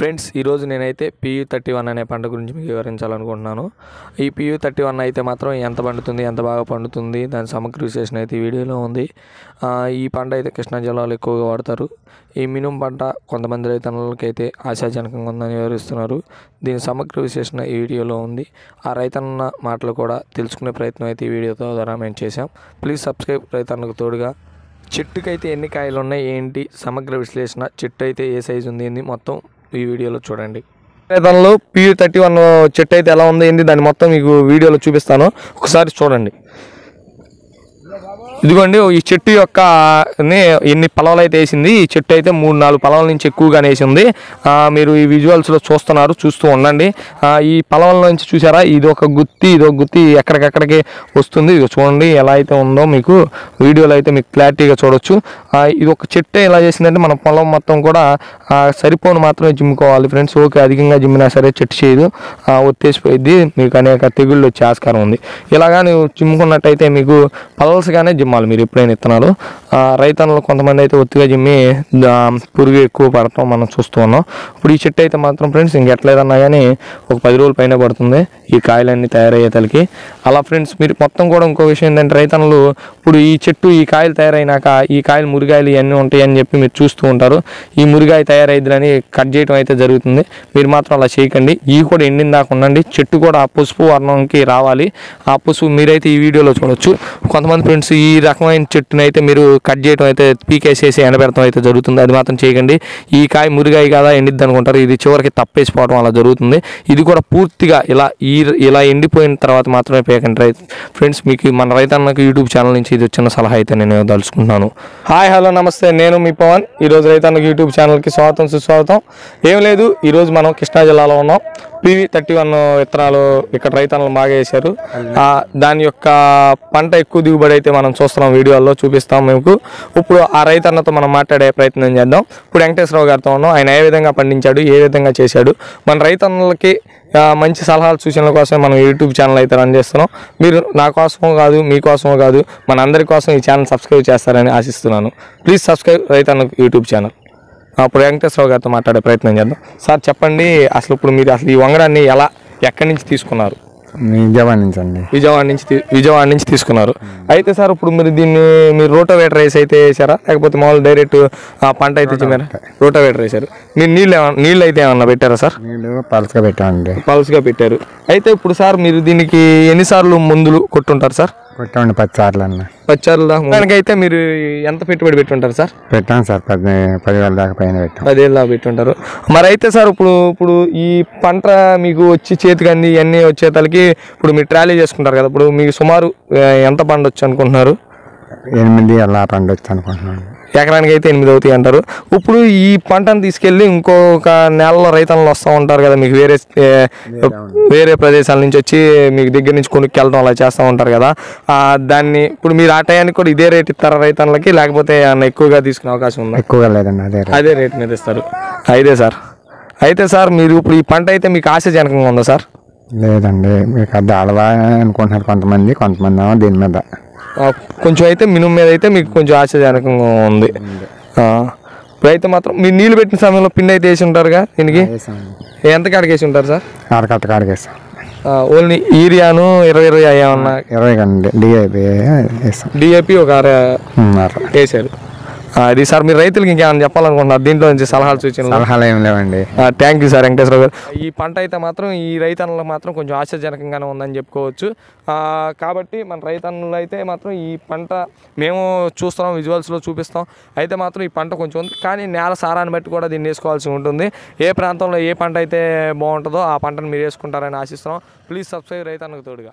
Friends ఈరోజు నేనైతే PU thirty one అనే పంట గురించి మీకు వివరించాలనుకుంటున్నాను. ఈ పియూ థర్టీ వన్ అయితే మాత్రం ఎంత పండుతుంది ఎంత బాగా పండుతుంది దాని సమగ్ర విశేషణ అయితే ఈ వీడియోలో ఉంది. ఈ పంట అయితే కృష్ణా జిల్లాలో ఎక్కువగా వాడతారు. ఈ మినుము పంట కొంతమంది రైతన్నలకి అయితే ఆశాజనకంగా ఉందని వివరిస్తున్నారు. దీని సమగ్ర విశేషణ ఈ వీడియోలో ఉంది. ఆ రైతన్న మాటలు కూడా తెలుసుకునే ప్రయత్నం అయితే ఈ వీడియోతో ద్వారా మేము చేశాం. ప్లీజ్ సబ్స్క్రైబ్ రైతన్నకు తోడుగా. చెట్టుకైతే ఎన్ని కాయలు ఉన్నాయి ఏంటి? సమగ్ర విశ్లేషణ. చెట్టు అయితే ఏ సైజు ఉంది ఏంది? మొత్తం ఈ వీడియోలో చూడండి. దానిలో పియూ థర్టీ వన్ చెట్టు అయితే ఎలా ఉంది ఏంది? దాన్ని మొత్తం మీకు వీడియోలో చూపిస్తాను. ఒకసారి చూడండి. ఇదిగోండి ఈ చెట్టు యొక్క ఎన్ని పలవలు అయితే వేసింది ఈ చెట్టు అయితే మూడు నాలుగు పలవల నుంచి ఎక్కువగానే వేసింది. మీరు ఈ విజువల్స్లో చూస్తున్నారు చూస్తూ ఉండండి. ఈ పలవల నుంచి చూసారా? ఇది ఒక గుత్తి ఇది ఒక గుత్తి ఎక్కడికెక్కడికి వస్తుంది. ఇది చూడండి ఎలా అయితే ఉందో మీకు వీడియోలో అయితే మీకు క్లారిటీగా చూడొచ్చు. ఇది ఒక చెట్టు ఎలా చేసిందంటే మన పొలం మొత్తం కూడా సరిపోను మాత్రమే జిమ్ముకోవాలి ఫ్రెండ్స్. ఓకే అధికంగా జిమ్మినా సరే చెట్టు చేయదు. ఒత్తేసిపోయింది మీకు అనేక తెగుళ్ళు వచ్చే ఆస్కారం ఉంది. ఇలాగా నువ్వు జిమ్ముకున్నట్టయితే మీకు పలసగానే మళ్ళీ మీరు ఎప్పుడైనా ఇత్తనాలు ఆ, రైతన్నలు కొంతమంది అయితే ఒత్తిగా జిమ్మి పురుగు ఎక్కువ పడటం మనం చూస్తూ ఉన్నాం. ఇప్పుడు ఈ చెట్టు అయితే మాత్రం ఫ్రెండ్స్ ఇంకెట్లేదన్నా కానీ ఒక పది రోజుల పైన పడుతుంది ఈ కాయలన్నీ తయారయ్యేతలకి. అలా ఫ్రెండ్స్ మీరు మొత్తం కూడా ఇంకో విషయం ఏంటంటే రైతన్నలు ఇప్పుడు ఈ చెట్టు ఈ కాయలు తయారైనాక ఈ కాయలు మురిగాయలు ఇవన్నీ ఉంటాయని చెప్పి మీరు చూస్తూ ఉంటారు. ఈ మురిగాయ తయారైద్దని కట్ చేయడం అయితే జరుగుతుంది. మీరు మాత్రం అలా చేయకండి. ఈ కూడా ఎండిన దాకా ఉండండి. చెట్టు కూడా ఆ పసుపు వర్ణంకి రావాలి. ఆ పసుపు మీరైతే ఈ వీడియోలో చూడొచ్చు. కొంతమంది ఫ్రెండ్స్ ఈ రకమైన చెట్టును అయితే మీరు కట్ చేయడం అయితే పీకేసేసి ఎండబెడతాం అయితే జరుగుతుంది. అది మాత్రం చేయకండి. ఈ కాయ మురిగాయ కదా ఎండిద్ది అనుకుంటారు. ఇది చివరికి తప్పేసిపోవడం అలా జరుగుతుంది. ఇది కూడా పూర్తిగా ఇలా ఈ ఇలా ఎండిపోయిన తర్వాత మాత్రమే పేకండి రైతు. ఫ్రెండ్స్ మీకు మన రైతన్నకు యూట్యూబ్ ఛానల్ నుంచి ఇది వచ్చిన సలహా అయితే నేను తలుచుకుంటున్నాను హాయ్ హలో నమస్తే. నేను మీ పవన్. ఈరోజు రైతన్నకు యూట్యూబ్ ఛానల్కి స్వాగతం సుస్వాగతం. ఏం లేదు ఈరోజు మనం కృష్ణా జిల్లాలో ఉన్నాం. పివి థర్టీ వన్ విత్తనాలు ఇక్కడ రైతన్నలు బాగా వేశారు దాని యొక్క పంట ఎక్కువ దిగుబడి అయితే మనం చూస్తున్నాం వీడియోల్లో చూపిస్తాం మీకు. ఇప్పుడు ఆ రైతన్నతో మనం మాట్లాడే ప్రయత్నం చేద్దాం. ఇప్పుడు వెంకటేశ్వరరావు గారితో ఉన్నాం. ఆయన ఏ విధంగా పండించాడు ఏ విధంగా చేశాడు? మన రైతన్నలకి మంచి సలహాలు సూచనల కోసం మనం యూట్యూబ్ ఛానల్ అయితే రన్ చేస్తున్నాం. మీరు నా కోసమో కాదు మీకోసమో కాదు మన అందరి కోసం ఈ ఛానల్ సబ్స్క్రైబ్ చేస్తారని ఆశిస్తున్నాను. Please subscribe Raitanna YouTube channel. అప్పుడు వెంకటేశ్వరరావు గారితో మాట్లాడే ప్రయత్నం చేద్దాం. సార్ చెప్పండి అసలు ఇప్పుడు మీరు అసలు ఈ వంగడాన్ని ఎలా ఎక్కడి నుంచి తీసుకున్నారు? విజయవాడ నుంచి అండి. విజయవాడ నుంచి విజయవాడ నుంచి తీసుకున్నారు. అయితే సార్ ఇప్పుడు మీరు దీన్ని మీరు రోటోవేటర్ రైస్ అయితే వేసారా? లేకపోతే మామూలు డైరెక్ట్ పంట అయితే చిన్నారా రోటోవేటర్. వేసారు. మీరు నీళ్ళు నీళ్ళు అయితే ఏమన్నా పెట్టారా సార్? నీళ్ళు పలసగా పెట్టామండి. పల్స్గా పెట్టారు. అయితే ఇప్పుడు సార్ మీరు దీనికి ఎన్నిసార్లు మందులు కొట్టుంటారు సార్? పది సార్లు అన్న. పచ్చారు దానికైతే మీరు ఎంత పెట్టుబడి పెట్టుంటారు సార్? పెట్టాం సార్ పది పదివేల దాకా పైన పెట్టాం. పదేళ్ళ పెట్టుంటారు. మరి అయితే సార్ ఇప్పుడు ఇప్పుడు ఈ పంట మీకు వచ్చి చేతికి అంది ఇవన్నీ వచ్చేతలకి ఇప్పుడు మీరు ట్రాలీ చేసుకుంటారు కదా ఇప్పుడు మీకు సుమారు ఎంత పంట వచ్చు అనుకుంటున్నారు? ఎనిమిది అలా పండొచ్చు అనుకుంటున్నాను. ఎకరానికి అయితే ఎనిమిది అవుతాయి అంటారు. ఇప్పుడు ఈ పంటను తీసుకెళ్ళి ఇంకొక నెలలో రైతన్నలు వస్తూ ఉంటారు కదా మీకు వేరే వేరే ప్రదేశాల నుంచి వచ్చి మీకు దగ్గర నుంచి కొనుక్కెళ్ళడం అలా చేస్తూ ఉంటారు కదా దాన్ని ఇప్పుడు మీరు ఆ టయానికి కూడా ఇదే రేట్ ఇస్తారా రైతన్నలకి లేకపోతే ఎక్కువగా తీసుకునే అవకాశం ఉందా? ఎక్కువగా లేదండి అదే రేట్. అదే రేట్ మీద ఇస్తారు. అయితే సార్ అయితే సార్ మీరు ఇప్పుడు ఈ పంట అయితే మీకు ఆశాజనకంగా ఉందా సార్? లేదండి మీకు అది అనుకుంటున్నారు కొంతమంది కొంతమంది ఏమో దీని మీద. కొంచెం అయితే మినుము మీద అయితే మీకు కొంచెం ఆశాజనకంగా ఉంది. ఇప్పుడైతే మాత్రం మీరు నీళ్ళు పెట్టిన సమయంలో పిండి అయితే వేసి ఉంటారుగా దీనికి? ఎంత కాడికి వేసి ఉంటారు సార్? అరకట్ట ఆ, ఓన్లీ యూరియాను ఇరవై ఇరవై ఏమన్నా? ఇరవై కండి డిఐపి వేసాం. డిఏపి ఒక అర. వేసారు. అది సార్ మీరు రైతులకి ఇంకేమైనా చెప్పాలనుకుంటున్నారు? దీంట్లో నుంచి సలహాలు సూచనలు? సలహాలు ఏం లేవండి. థ్యాంక్ యూ సార్ వెంకటేశ్వర గారు. ఈ పంట అయితే మాత్రం ఈ రైతన్నులకు మాత్రం కొంచెం ఆశాజనకంగానే ఉందని చెప్పుకోవచ్చు. కాబట్టి మన రైతన్నులు అయితే మాత్రం ఈ పంట మేము చూస్తున్నాం విజువల్స్లో చూపిస్తాం. అయితే మాత్రం ఈ పంట కొంచెం ఉంది కానీ నేల సారాన్ని బట్టి కూడా దీన్ని వేసుకోవాల్సి ఉంటుంది. ఏ ప్రాంతంలో ఏ పంట అయితే బాగుంటుందో ఆ పంటను మీరు వేసుకుంటారని ఆశిస్తున్నాం. ప్లీజ్ సబ్స్క్రైబ్ రైతన్నకు తోడుగా.